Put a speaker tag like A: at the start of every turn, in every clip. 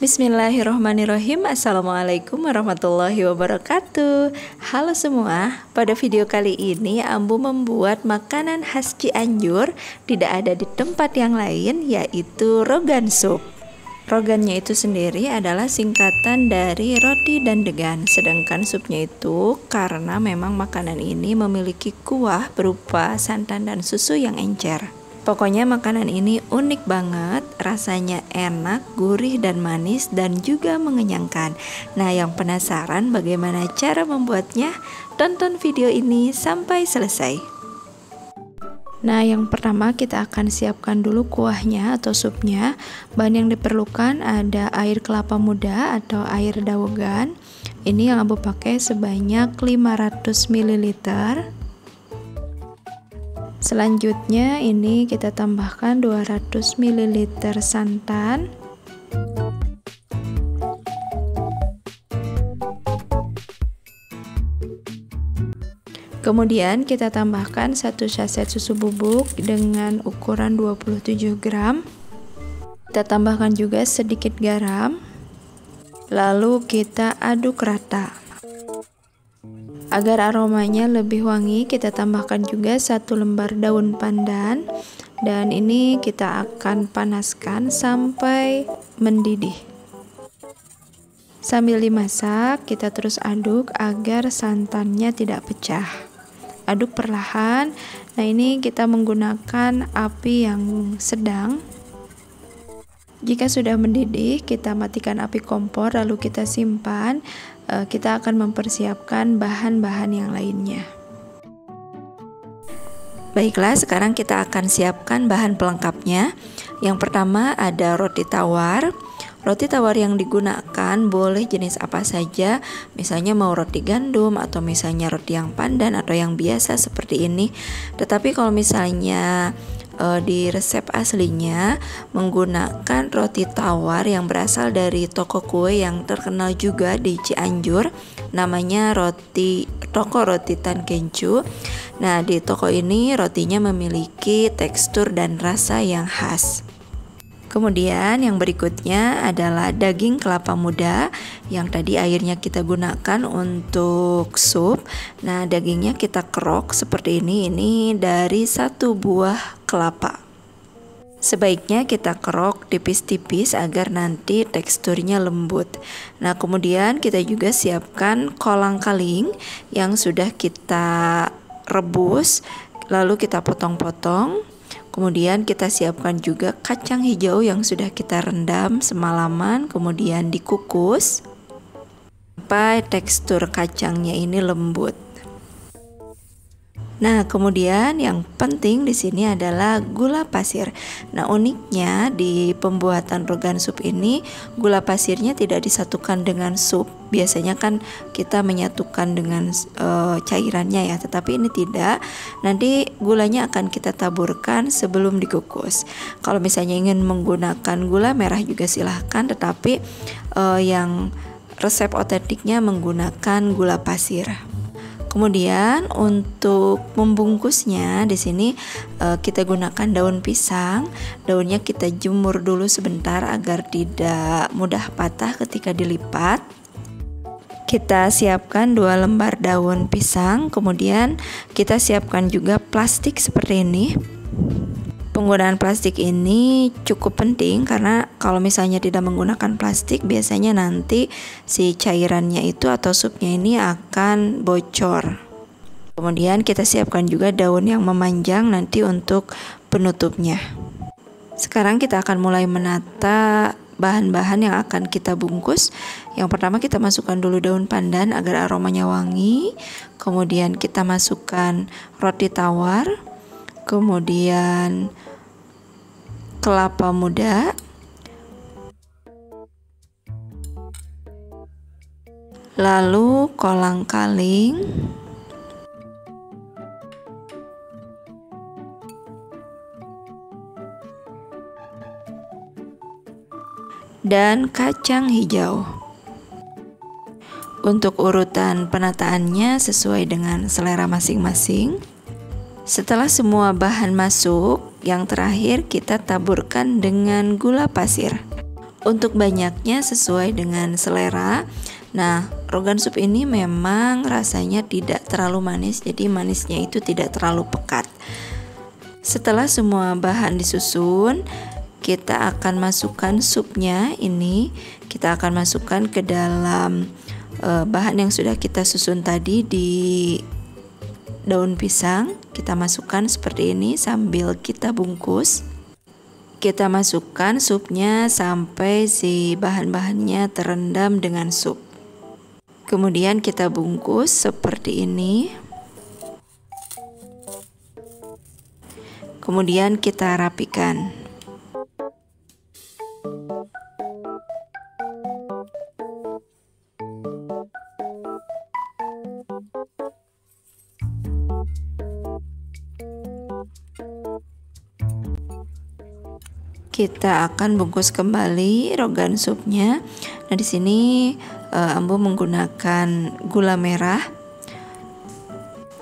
A: Bismillahirrahmanirrahim. Assalamualaikum warahmatullahi wabarakatuh. Halo semua Pada video kali ini Ambu membuat makanan khas Cianjur Tidak ada di tempat yang lain Yaitu rogan soup Rogannya itu sendiri adalah singkatan dari roti dan degan Sedangkan supnya itu karena memang makanan ini memiliki kuah berupa santan dan susu yang encer Pokoknya makanan ini unik banget, rasanya enak, gurih dan manis dan juga mengenyangkan. Nah, yang penasaran bagaimana cara membuatnya? Tonton video ini sampai selesai. Nah, yang pertama kita akan siapkan dulu kuahnya atau supnya. Bahan yang diperlukan ada air kelapa muda atau air dawogan. Ini yang aku pakai sebanyak 500 ml. Selanjutnya ini kita tambahkan 200 ml santan. Kemudian kita tambahkan satu saset susu bubuk dengan ukuran 27 gram. Kita tambahkan juga sedikit garam. Lalu kita aduk rata. Agar aromanya lebih wangi, kita tambahkan juga satu lembar daun pandan dan ini kita akan panaskan sampai mendidih. Sambil dimasak, kita terus aduk agar santannya tidak pecah. Aduk perlahan. Nah, ini kita menggunakan api yang sedang jika sudah mendidih, kita matikan api kompor lalu kita simpan. Eh, kita akan mempersiapkan bahan-bahan yang lainnya. Baiklah, sekarang kita akan siapkan bahan pelengkapnya. Yang pertama ada roti tawar. Roti tawar yang digunakan boleh jenis apa saja, misalnya mau roti gandum atau misalnya roti yang pandan atau yang biasa seperti ini. Tetapi kalau misalnya uh, di resep aslinya menggunakan roti tawar yang berasal dari toko kue yang terkenal juga di Cianjur namanya roti toko roti Tan Kencu. Nah, di toko ini rotinya memiliki tekstur dan rasa yang khas. Kemudian yang berikutnya adalah daging kelapa muda yang tadi airnya kita gunakan untuk sup. Nah, dagingnya kita kerok seperti ini. Ini dari satu buah kelapa. Sebaiknya kita kerok tipis-tipis agar nanti teksturnya lembut. Nah, kemudian kita juga siapkan kolang kaling yang sudah kita rebus, lalu kita potong-potong. Kemudian kita siapkan juga kacang hijau yang sudah kita rendam semalaman, kemudian dikukus sampai tekstur kacangnya ini lembut. Nah, kemudian yang penting di sini adalah gula pasir. Nah, uniknya di pembuatan rogan sup ini gula pasirnya tidak disatukan dengan sup. Biasanya kan kita menyatukan dengan e, cairannya ya, tetapi ini tidak. Nanti gulanya akan kita taburkan sebelum dikukus. Kalau misalnya ingin menggunakan gula merah juga silahkan, tetapi e, yang resep otentiknya menggunakan gula pasir. Kemudian untuk membungkusnya di sini uh, kita gunakan daun pisang. Daunnya kita jemur dulu sebentar agar tidak mudah patah ketika dilipat. Kita siapkan dua lembar daun pisang, kemudian kita siapkan juga plastik seperti ini penggunaan plastik ini cukup penting karena kalau misalnya tidak menggunakan plastik biasanya nanti si cairannya itu atau supnya ini akan bocor. Kemudian kita siapkan juga daun yang memanjang nanti untuk penutupnya. Sekarang kita akan mulai menata bahan-bahan yang akan kita bungkus. Yang pertama kita masukkan dulu daun pandan agar aromanya wangi. Kemudian kita masukkan roti tawar. Kemudian kelapa muda, lalu kolang kaling, dan kacang hijau. Untuk urutan penataannya sesuai dengan selera masing-masing. Setelah semua bahan masuk, yang terakhir kita taburkan dengan gula pasir. Untuk banyaknya sesuai dengan selera. Nah, rogan sup ini memang rasanya tidak terlalu manis, jadi manisnya itu tidak terlalu pekat. Setelah semua bahan disusun, kita akan masukkan supnya ini, kita akan masukkan ke dalam uh, bahan yang sudah kita susun tadi di daun pisang kita masukkan seperti ini sambil kita bungkus. Kita masukkan supnya sampai si bahan-bahannya terendam dengan sup. Kemudian kita bungkus seperti ini. Kemudian kita rapikan kita akan bungkus kembali rogan supnya. Nah, di sini uh, Ambo menggunakan gula merah.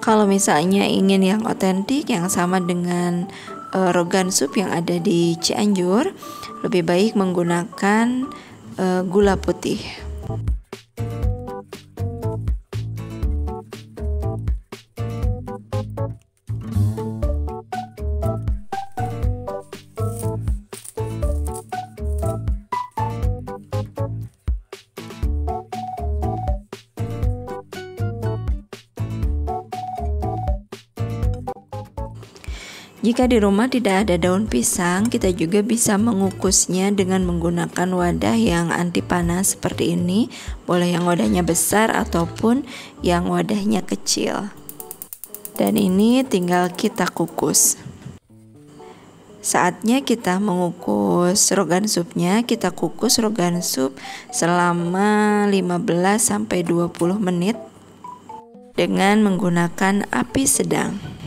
A: Kalau misalnya ingin yang otentik yang sama dengan uh, rogan sup yang ada di Cianjur, lebih baik menggunakan uh, gula putih. Jika di rumah tidak ada daun pisang, kita juga bisa mengukusnya dengan menggunakan wadah yang anti panas seperti ini. Boleh yang wadahnya besar ataupun yang wadahnya kecil. Dan ini tinggal kita kukus. Saatnya kita mengukus rogan supnya, kita kukus rogan sup selama 15 sampai 20 menit dengan menggunakan api sedang.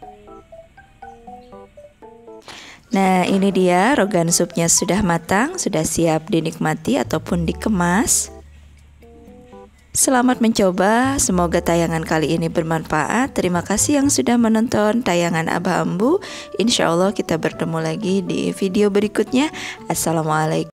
A: Nah, ini dia rogan supnya sudah matang, sudah siap dinikmati ataupun dikemas. Selamat mencoba, semoga tayangan kali ini bermanfaat. Terima kasih yang sudah menonton tayangan Abah Ambu. Insya Allah kita bertemu lagi di video berikutnya. Assalamualaikum.